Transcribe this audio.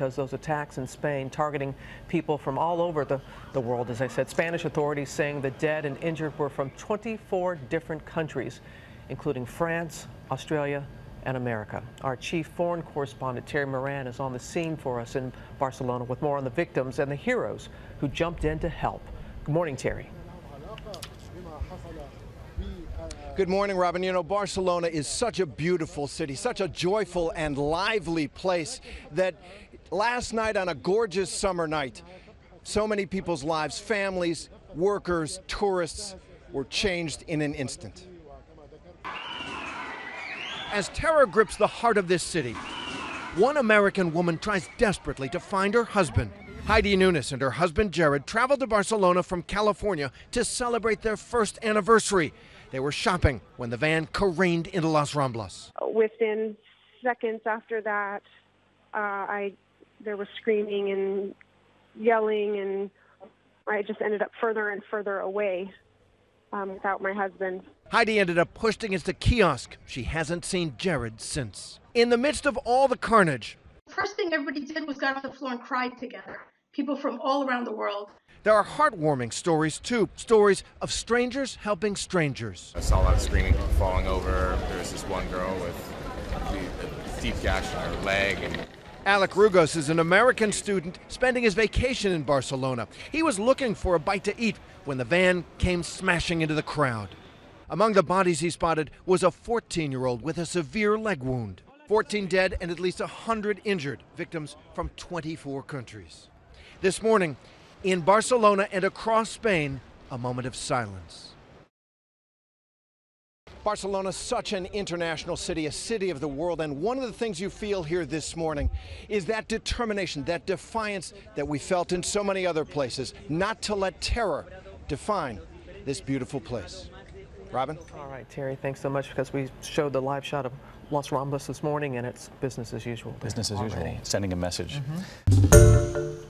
because those attacks in Spain targeting people from all over the, the world, as I said. Spanish authorities saying the dead and injured were from 24 different countries, including France, Australia, and America. Our chief foreign correspondent, Terry Moran, is on the scene for us in Barcelona with more on the victims and the heroes who jumped in to help. Good morning, Terry. Good morning, Robin. You know, Barcelona is such a beautiful city, such a joyful and lively place that last night on a gorgeous summer night, so many people's lives, families, workers, tourists, were changed in an instant. As terror grips the heart of this city, one American woman tries desperately to find her husband. Heidi Nunes and her husband Jared traveled to Barcelona from California to celebrate their first anniversary. They were shopping when the van careened into Las Ramblas. Within seconds after that, uh, I there was screaming and yelling, and I just ended up further and further away um, without my husband. Heidi ended up pushed against a kiosk. She hasn't seen Jared since. In the midst of all the carnage, First thing everybody did was got on the floor and cried together. People from all around the world. there are heartwarming stories too. Stories of strangers helping strangers. I saw a lot of screaming, people falling over. There was this one girl with a deep gash in her leg, and Alec Rugos is an American student spending his vacation in Barcelona. He was looking for a bite to eat when the van came smashing into the crowd. Among the bodies he spotted was a 14 year old with a severe leg wound. 14 dead and at least 100 injured, victims from 24 countries. This morning, in Barcelona and across Spain, a moment of silence. Barcelona, such an international city, a city of the world, and one of the things you feel here this morning is that determination, that defiance that we felt in so many other places, not to let terror define this beautiful place. Robin? All right, Terry, thanks so much because we showed the live shot of Los Ramblas this morning and it's business as usual. Business as usual, sending a message. Mm-hmm.